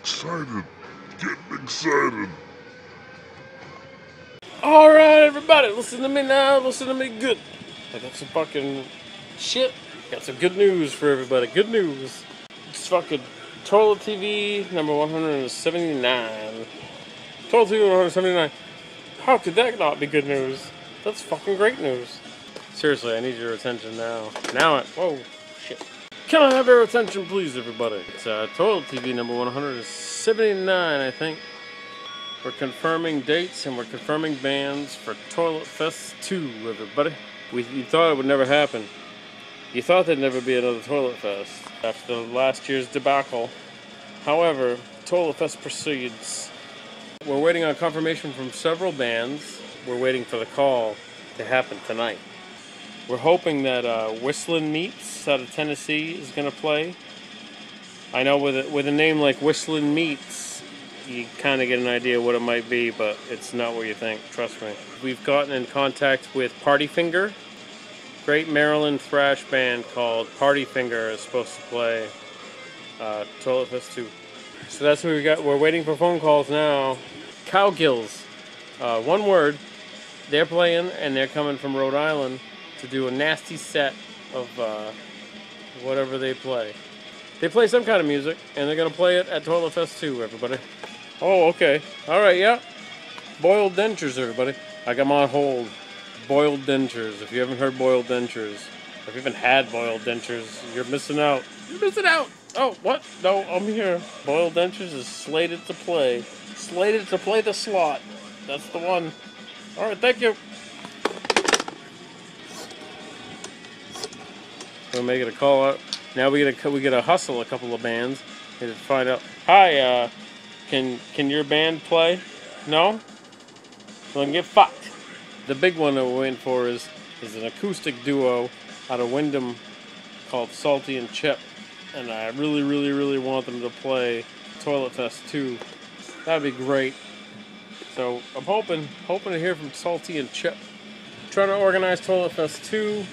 excited. Getting excited. All right, everybody, listen to me now. Listen to me good. I got some fucking shit. Got some good news for everybody. Good news. It's fucking Toilet TV number 179. Toilet TV 179. How could that not be good news? That's fucking great news. Seriously, I need your attention now. Now, I, whoa. Can I have your attention, please, everybody? It's uh, Toilet TV number 179, I think. We're confirming dates and we're confirming bands for Toilet Fest 2, everybody. We, you thought it would never happen. You thought there'd never be another Toilet Fest after last year's debacle. However, Toilet Fest proceeds. We're waiting on confirmation from several bands. We're waiting for the call to happen tonight. We're hoping that uh, Whistling Meats out of Tennessee is going to play. I know with a, with a name like Whistling Meats, you kind of get an idea what it might be, but it's not what you think. Trust me. We've gotten in contact with Party Finger. Great Maryland thrash band called Party Finger is supposed to play uh, Toilet Fest 2. So that's what we got. We're waiting for phone calls now. Cowgills. Uh, one word. They're playing and they're coming from Rhode Island to do a nasty set of uh, whatever they play. They play some kind of music and they're going to play it at Toilet Fest 2, everybody. Oh, okay. All right, yeah. Boiled dentures, everybody. I got on hold. Boiled dentures. If you haven't heard boiled dentures, if you haven't had boiled dentures, you're missing out. You're missing out. Oh, what? No, I'm here. Boiled dentures is slated to play. Slated to play the slot. That's the one. All right, thank you. We're making a call out. Now we get a we get a hustle a couple of bands and find out. Hi, uh, can can your band play? No. Well, then get fucked. The big one that we're waiting for is is an acoustic duo out of Wyndham called Salty and Chip, and I really, really, really want them to play Toilet Fest 2. That'd be great. So I'm hoping hoping to hear from Salty and Chip. trying to organize Toilet Fest 2.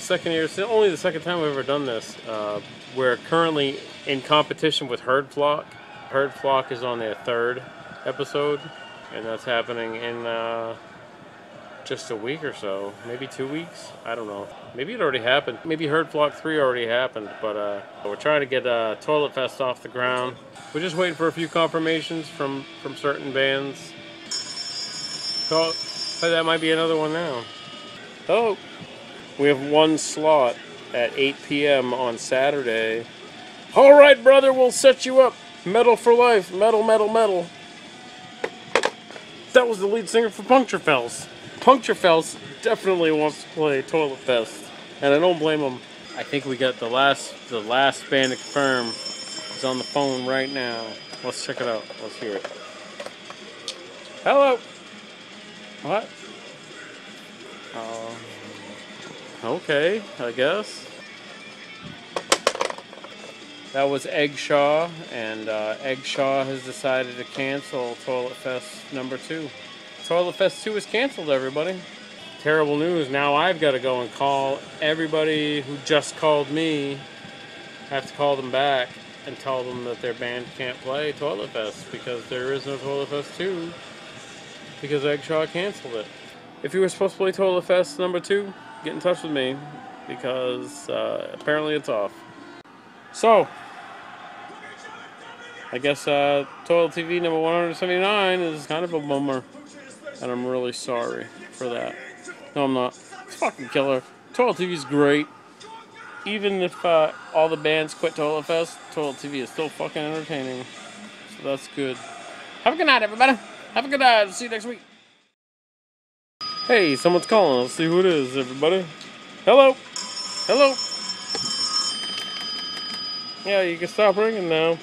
The second year. It's only the second time we've ever done this. Uh, we're currently in competition with Herd Flock. Herd Flock is on their third episode, and that's happening in uh, just a week or so, maybe two weeks. I don't know. Maybe it already happened. Maybe Herd Flock 3 already happened, but uh, we're trying to get uh, Toilet Fest off the ground. We're just waiting for a few confirmations from, from certain bands. So, that might be another one now. Oh, we have one slot at 8 p.m. on Saturday. All right, brother, we'll set you up. Metal for life. Metal, metal, metal. That was the lead singer for Puncturefells. Puncturefells definitely wants to play Toilet Fest, and I don't blame him. I think we got the last the last band to confirm is on the phone right now. Let's check it out. Let's hear it. Hello. What? Um, okay, I guess. That was Eggshaw, and uh, Eggshaw has decided to cancel Toilet Fest number two. Toilet Fest 2 is canceled, everybody. Terrible news. Now I've got to go and call everybody who just called me. I have to call them back and tell them that their band can't play Toilet Fest because there is no Toilet Fest 2 because Eggshaw canceled it. If you were supposed to play Toilet Fest number 2, get in touch with me because uh, apparently it's off. So, I guess uh, TV number 179 is kind of a bummer. And I'm really sorry for that. No, I'm not. It's fucking killer. Toil TV is great. Even if uh, all the bands quit Toilet Fest, Toilet TV is still fucking entertaining. So that's good. Have a good night, everybody. Have a good night. See you next week. Hey, someone's calling. Let's see who it is, everybody. Hello. Hello. Yeah, you can stop ringing now.